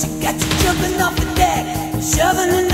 She got you jumping off the deck, shoving